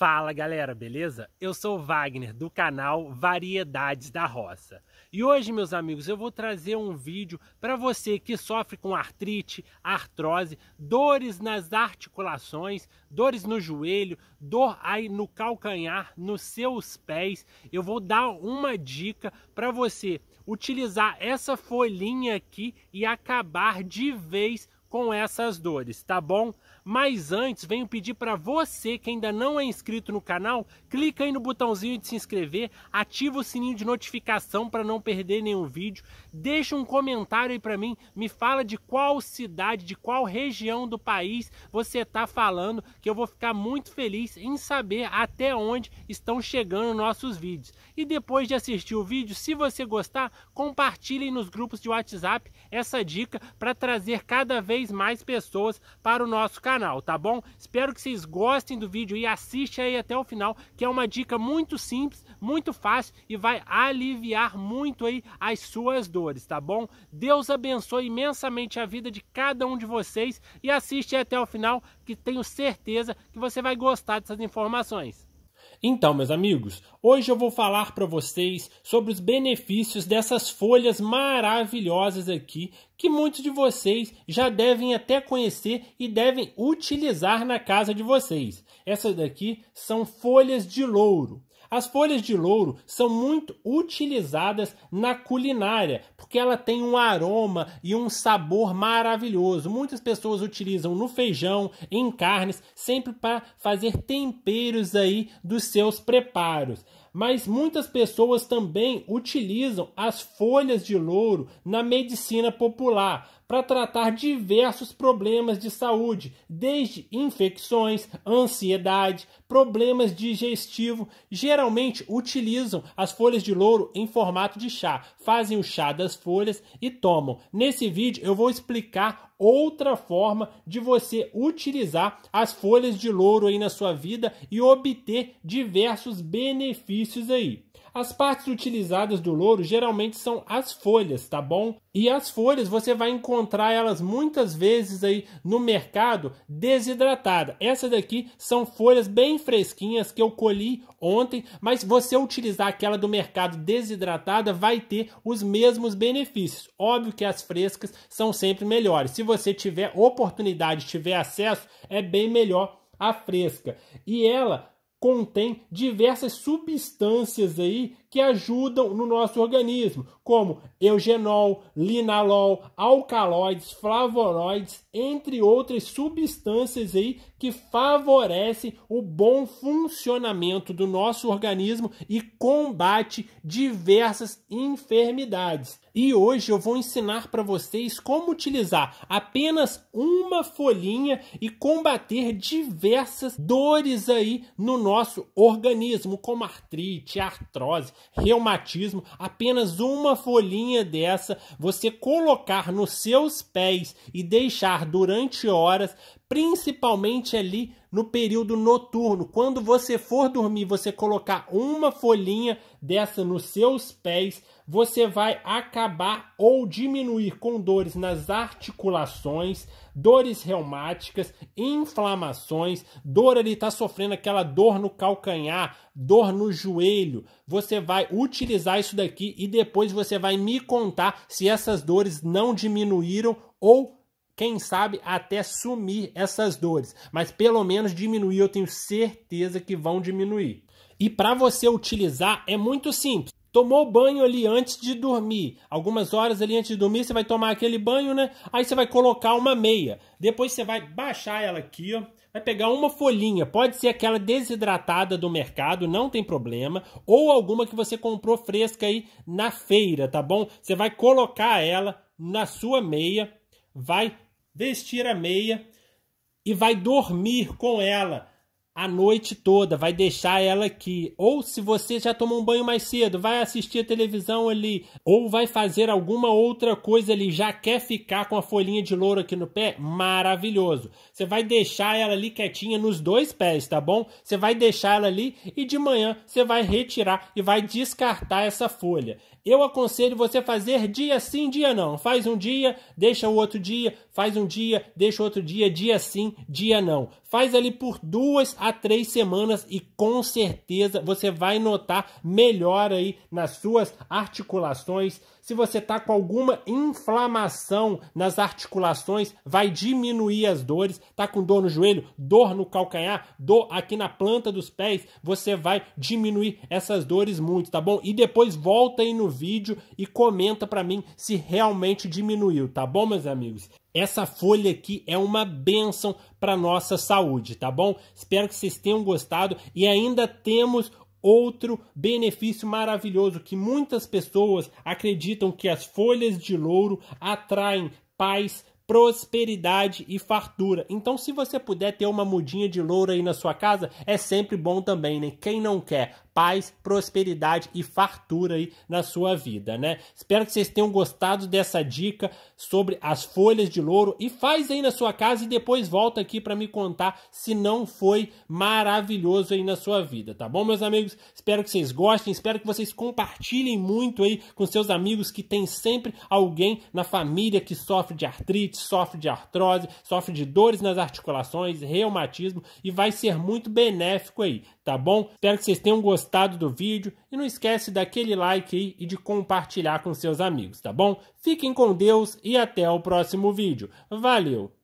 Fala galera, beleza? Eu sou o Wagner do canal Variedades da Roça. E hoje, meus amigos, eu vou trazer um vídeo para você que sofre com artrite, artrose, dores nas articulações, dores no joelho, dor aí no calcanhar, nos seus pés. Eu vou dar uma dica para você utilizar essa folhinha aqui e acabar de vez com essas dores, tá bom? Mas antes, venho pedir para você que ainda não é inscrito no canal, clica aí no botãozinho de se inscrever, ativa o sininho de notificação para não perder nenhum vídeo, deixa um comentário aí para mim, me fala de qual cidade, de qual região do país você está falando, que eu vou ficar muito feliz em saber até onde estão chegando nossos vídeos. E depois de assistir o vídeo, se você gostar, compartilhe nos grupos de WhatsApp essa dica para trazer cada vez mais pessoas para o nosso canal, tá bom? Espero que vocês gostem do vídeo e assistam aí até o final, que é uma dica muito simples, muito fácil e vai aliviar muito aí as suas dores, tá bom? Deus abençoe imensamente a vida de cada um de vocês e assiste até o final, que tenho certeza que você vai gostar dessas informações. Então, meus amigos, hoje eu vou falar para vocês sobre os benefícios dessas folhas maravilhosas aqui, que muitos de vocês já devem até conhecer e devem utilizar na casa de vocês. Essas daqui são folhas de louro. As folhas de louro são muito utilizadas na culinária, porque ela tem um aroma e um sabor maravilhoso. Muitas pessoas utilizam no feijão, em carnes, sempre para fazer temperos aí dos seus preparos mas muitas pessoas também utilizam as folhas de louro na medicina popular para tratar diversos problemas de saúde, desde infecções, ansiedade, problemas digestivos. Geralmente utilizam as folhas de louro em formato de chá, fazem o chá das folhas e tomam. Nesse vídeo eu vou explicar outra forma de você utilizar as folhas de louro aí na sua vida e obter diversos benefícios aí. As partes utilizadas do louro geralmente são as folhas, tá bom? E as folhas você vai encontrar elas muitas vezes aí no mercado desidratada. Essas daqui são folhas bem fresquinhas que eu colhi ontem, mas você utilizar aquela do mercado desidratada vai ter os mesmos benefícios. Óbvio que as frescas são sempre melhores. Se você tiver oportunidade, tiver acesso, é bem melhor a fresca. E ela contém diversas substâncias aí que ajudam no nosso organismo, como eugenol, linalol, alcaloides, flavonoides, entre outras substâncias aí que favorecem o bom funcionamento do nosso organismo e combate diversas enfermidades. E hoje eu vou ensinar para vocês como utilizar apenas uma folhinha e combater diversas dores aí no nosso organismo, como artrite, artrose, reumatismo, apenas uma folhinha dessa você colocar nos seus pés e deixar durante horas, principalmente ali no período noturno. Quando você for dormir, você colocar uma folhinha dessa nos seus pés, você vai acabar ou diminuir com dores nas articulações, dores reumáticas, inflamações, dor ali está sofrendo aquela dor no calcanhar, dor no joelho. Você vai utilizar isso daqui e depois você vai me contar se essas dores não diminuíram ou quem sabe até sumir essas dores, mas pelo menos diminuir, eu tenho certeza que vão diminuir. E para você utilizar é muito simples. Tomou banho ali antes de dormir. Algumas horas ali antes de dormir, você vai tomar aquele banho, né? Aí você vai colocar uma meia. Depois você vai baixar ela aqui, ó. Vai pegar uma folhinha, pode ser aquela desidratada do mercado, não tem problema, ou alguma que você comprou fresca aí na feira, tá bom? Você vai colocar ela na sua meia, vai vestir a meia e vai dormir com ela a noite toda, vai deixar ela aqui. Ou se você já tomou um banho mais cedo, vai assistir a televisão ali, ou vai fazer alguma outra coisa ali, já quer ficar com a folhinha de louro aqui no pé, maravilhoso. Você vai deixar ela ali quietinha nos dois pés, tá bom? Você vai deixar ela ali e de manhã você vai retirar e vai descartar essa folha. Eu aconselho você fazer dia sim, dia não. Faz um dia, deixa o outro dia, faz um dia, deixa o outro dia, dia sim, dia não. Faz ali por duas a três semanas e com certeza você vai notar melhor aí nas suas articulações. Se você está com alguma inflamação nas articulações, vai diminuir as dores. Tá com dor no joelho, dor no calcanhar, dor aqui na planta dos pés, você vai diminuir essas dores muito, tá bom? E depois volta aí no vídeo e comenta para mim se realmente diminuiu, tá bom, meus amigos? Essa folha aqui é uma benção para nossa saúde, tá bom? Espero que vocês tenham gostado e ainda temos outro benefício maravilhoso que muitas pessoas acreditam que as folhas de louro atraem paz, prosperidade e fartura. Então, se você puder ter uma mudinha de louro aí na sua casa, é sempre bom também, né? Quem não quer? paz, prosperidade e fartura aí na sua vida, né? Espero que vocês tenham gostado dessa dica sobre as folhas de louro e faz aí na sua casa e depois volta aqui para me contar se não foi maravilhoso aí na sua vida, tá bom, meus amigos? Espero que vocês gostem, espero que vocês compartilhem muito aí com seus amigos que tem sempre alguém na família que sofre de artrite, sofre de artrose, sofre de dores nas articulações, reumatismo e vai ser muito benéfico aí, tá bom? Espero que vocês tenham gostado do vídeo e não esquece daquele like aí e de compartilhar com seus amigos, tá bom? Fiquem com Deus e até o próximo vídeo. Valeu!